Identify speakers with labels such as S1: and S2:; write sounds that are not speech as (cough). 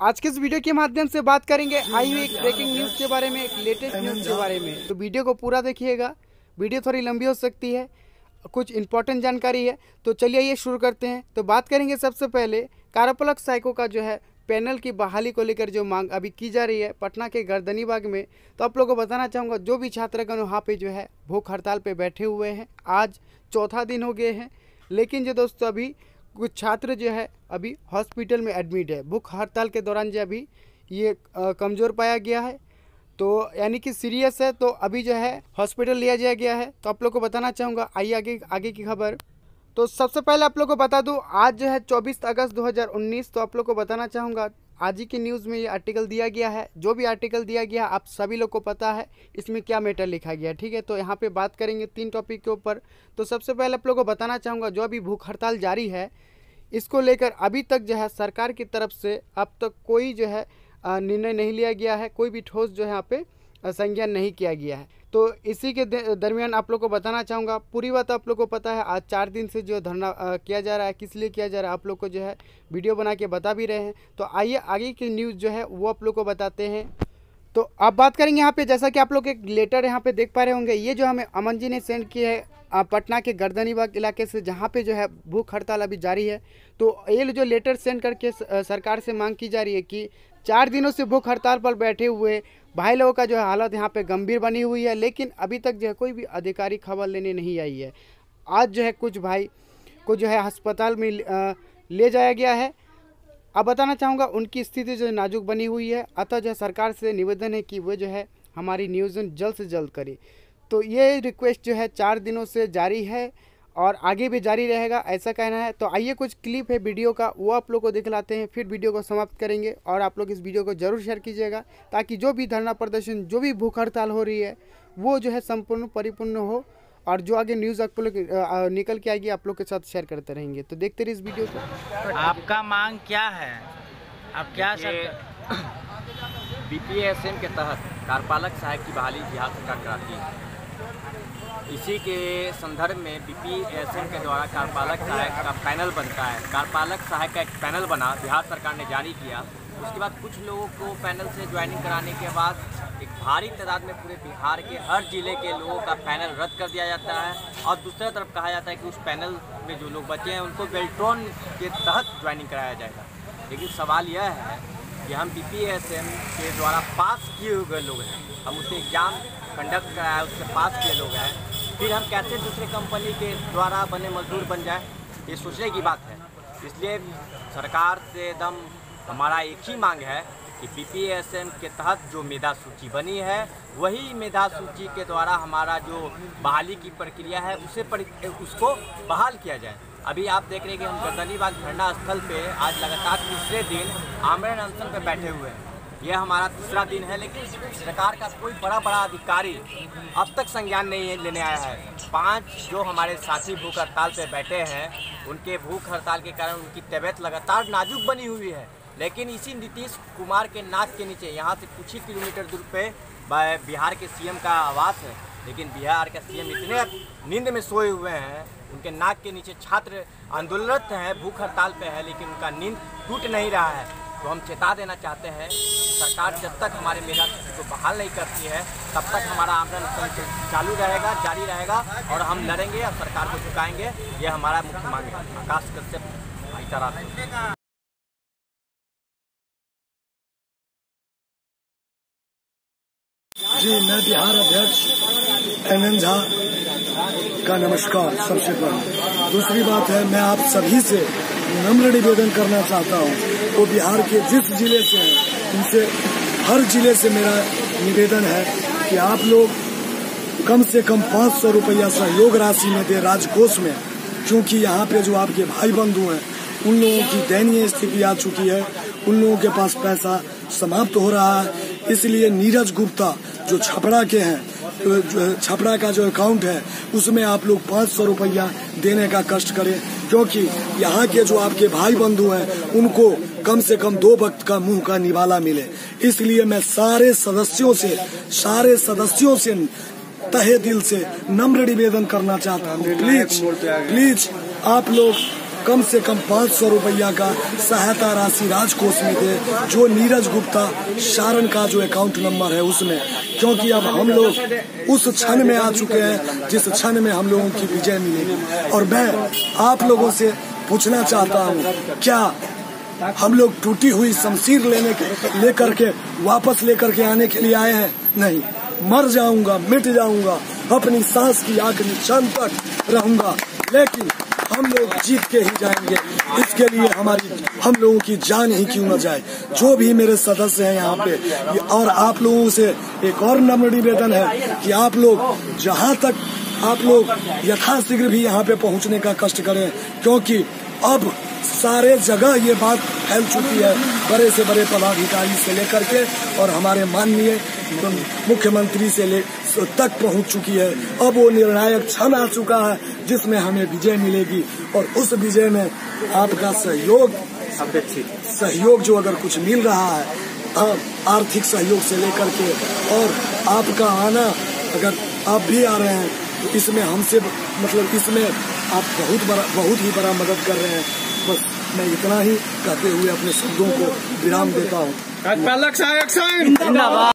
S1: आज के इस वीडियो के माध्यम से बात करेंगे आई हुई एक ब्रेकिंग न्यूज़ के बारे में, एक लेटेस्ट न्यूज़ के बारे में। तो वीडियो को पूरा देखिएगा। वीडियो थोड़ी लंबी हो सकती है, कुछ इंपॉर्टेंट जानकारी है। तो चलिए ये शुरू करते हैं। तो बात करेंगे सबसे पहले कारापलक साइको का जो है पैनल की बहाली को लेकर जो मांग अभी की जा रही है पटना के गर्दनी बाग में। तो आप लोगों को बताना चाहूँगा, जो भी छात्रगण वहाँ पे जो है भूख हड़ताल पे बैठे हुए हैं, आज चौथा दिन हो गए हैं। लेकिन जो दोस्तों अभी कुछ छात्र जो है अभी हॉस्पिटल में एडमिट है। भूख हड़ताल के दौरान जो अभी ये कमज़ोर पाया गया है। तो यानी कि सीरियस है तो अभी जो है हॉस्पिटल लिया जाया गया है। तो आप लोग को बताना चाहूँगा, आइए आगे आगे की खबर। तो सबसे पहले आप लोग को बता दूँ, आज जो है 24 अगस्त 2019 तो आप लोग को बताना चाहूँगा आज ही की न्यूज़ में ये आर्टिकल दिया गया है। जो भी आर्टिकल दिया गया, आप सभी लोग को पता है, इसमें क्या मैटर लिखा गया है, ठीक है? तो यहाँ पे बात करेंगे तीन टॉपिक के ऊपर। तो सबसे पहले आप लोग को बताना चाहूँगा, जो अभी भूख हड़ताल जारी है, इसको लेकर अभी तक जो है सरकार की तरफ़ से अब तक कोई जो है निर्णय नहीं लिया गया है, कोई भी ठोस जो है यहाँ पे संज्ञान नहीं किया गया है। तो इसी के दरमियान आप लोग को बताना चाहूँगा, पूरी बात आप लोग को पता है, आज चार दिन से जो धरना किया जा रहा है, किस लिए किया जा रहा है, आप लोग को जो है वीडियो बना के बता भी रहे हैं। तो आइए आगे की न्यूज़ जो है, वो आप लोग को बताते हैं। तो अब बात करेंगे यहाँ पे, जैसा कि आप लोग एक लेटर यहाँ पे देख पा रहे होंगे, ये जो हमें अमन जी ने सेंड किया है पटना के गर्दनीबाग इलाके से, जहाँ पे जो है भूख हड़ताल अभी जारी है। तो ये जो लेटर सेंड करके सरकार से मांग की जा रही है कि चार दिनों से भूख हड़ताल पर बैठे हुए भाई लोगों का जो है हालत यहाँ पे गंभीर बनी हुई है, लेकिन अभी तक जो है कोई भी अधिकारी खबर लेने नहीं आई है। आज जो है कुछ भाई को जो है अस्पताल में ले जाया गया है। अब बताना चाहूँगा, उनकी स्थिति जो नाजुक बनी हुई है। अतः जो है सरकार से निवेदन है कि वो जो है हमारी न्यूज़ जल्द से जल्द करे। तो ये रिक्वेस्ट जो है चार दिनों से जारी है। और आगे भी जारी रहेगा ऐसा कहना है। तो आइए कुछ क्लिप है वीडियो का वो आप लोग को दिखलाते हैं। फिर वीडियो को समाप्त करेंगे और आप लोग इस वीडियो को ज़रूर शेयर कीजिएगा ताकि जो भी धरना प्रदर्शन जो भी भूख हड़ताल हो रही है वो जो है संपूर्ण परिपूर्ण हो और जो आगे न्यूज़ आप लोग निकल के आएगी आप लोग के साथ शेयर करते रहेंगे। तो देखते रहिए इस वीडियो को।
S2: आपका मांग क्या है? आप क्या सर (clears throat)
S3: बीपीएसएम के तहत कार्यपालक सहायक की बहाली बिहार सरकार कराती है। इसी के संदर्भ में बीपीएसएम के द्वारा कार्यपालक सहायक का पैनल बनता है। कार्यपालक सहायक का एक पैनल बना, बिहार सरकार ने जारी किया। उसके बाद कुछ लोगों को पैनल से ज्वाइनिंग कराने के बाद एक भारी तादाद में पूरे बिहार के हर ज़िले के लोगों का पैनल रद्द कर दिया जाता है और दूसरी तरफ़ कहा जाता है कि उस पैनल में जो लोग बचे हैं, उनको बेल्ट्रॉन के तहत ज्वाइनिंग कराया जाएगा। लेकिन सवाल यह है कि हम बी के द्वारा पास किए हुए लोग हैं। हम उससे एग्ज़ाम कंडक्ट कराया, उससे पास किए लोग हैं। फिर हम कैसे दूसरे कंपनी के द्वारा बने मजदूर बन जाए ये सोचने की बात है। इसलिए सरकार से एकदम हमारा एक ही मांग है कि बी के तहत जो मेधा सूची बनी है वही मेधा सूची के द्वारा हमारा जो बहाली की प्रक्रिया है उसे पर, उसको बहाल किया जाए। अभी आप देख रहे हैं कि हम गर्दनीबाग धरना स्थल पे आज लगातार तीसरे दिन आमरण अनशन पर बैठे हुए हैं। यह हमारा तीसरा दिन है, लेकिन सरकार का कोई बड़ा बड़ा अधिकारी अब तक संज्ञान नहीं लेने आया है। पाँच जो हमारे साथी भूख हड़ताल पे बैठे हैं, उनके भूख हड़ताल के कारण उनकी तबीयत लगातार नाजुक बनी हुई है। लेकिन इसी नीतीश कुमार के नाक के नीचे, यहाँ से कुछ ही किलोमीटर दूर पे बिहार के सीएम का आवास है। लेकिन बिहार के सीएम इतने नींद में सोए हुए हैं, उनके नाक के नीचे छात्र आंदोलनरत हैं, भूख हड़ताल पे है, लेकिन उनका नींद टूट नहीं रहा है। तो हम चेता देना चाहते हैं, सरकार जब तक हमारे मेला को बहाल नहीं करती है, तब तक हमारा आंदोलन चालू रहेगा, जारी रहेगा और हम लड़ेंगे और सरकार को झुकाएँगे ये हमारा मुख्य मांग है। आकाश कश्यप भाईचारा
S4: जी, मैं बिहार अध्यक्ष एन एन झा का नमस्कार सबसे पहले। दूसरी बात है, मैं आप सभी से नम्र निवेदन करना चाहता हूँ वो बिहार के जिस ज़िले से हैं, उनसे हर ज़िले से मेरा निवेदन है कि आप लोग कम से कम पाँच सौ रुपया सहयोग राशि में दे राजकोष में, क्योंकि यहाँ पे जो आपके भाई बंधु हैं, उन लोगों की दयनीय स्थिति आ चुकी है। उन लोगों के पास पैसा समाप्त हो रहा है। इसलिए नीरज गुप्ता जो छपरा के हैं छपरा का जो अकाउंट है, उसमें आप लोग पाँच सौ रुपया देने का कष्ट करें। क्योंकि यहाँ के जो आपके भाई बंधु हैं उनको कम से कम दो वक्त का मुँह का निवाला मिले। इसलिए मैं सारे सदस्यों से सारे सदस्यों से तहे दिल से नम्र निवेदन करना चाहता हूँ। प्लीज़ प्लीज़ आप लोग कम से कम पाँच सौ रुपया का सहायता राशि राजकोष में दे, जो नीरज गुप्ता शारण का जो अकाउंट नंबर है उसमें। क्योंकि अब हम लोग उस क्षण में आ चुके हैं, जिस क्षण में हम लोगों की विजय मिलेगी। और मैं आप लोगों से पूछना चाहता हूँ, क्या हम लोग टूटी हुई शमशीर लेने के, लेकर के, वापस लेकर के आने के लिए आए हैं? नहीं। मर जाऊँगा, मिट जाऊँगा, अपनी सांस की आखिरी क्षण तक रहूँगा। लेकिन हम लोग जीत के ही जाएँगे। इसके लिए हमारी, हम लोगों की जान ही क्यों न जाए? जो भी मेरे सदस्य हैं यहाँ पे और आप लोगों से एक और नम्र निवेदन है कि आप लोग जहाँ तक, आप लोग यथाशीघ्र भी यहाँ पे पहुँचने का कष्ट करें, क्योंकि अब सारे जगह ये बात फैल चुकी है, बड़े से बड़े पदाधिकारी से लेकर के और हमारे माननीय मुख्यमंत्री से ले तक पहुँच चुकी है। अब वो निर्णायक क्षण आ चुका है जिसमें हमें विजय मिलेगी और उस विजय में आपका सहयोग अपेक्षित सहयोग जो अगर कुछ मिल रहा है आर्थिक सहयोग से लेकर के और आपका आना अगर आप भी आ रहे हैं तो इसमें हमसे मतलब इसमें आप बहुत बड़ा बहुत ही बड़ा मदद कर रहे हैं। बस मैं इतना ही कहते हुए अपने शब्दों को विराम देता हूँ।
S5: जिंदाबाद।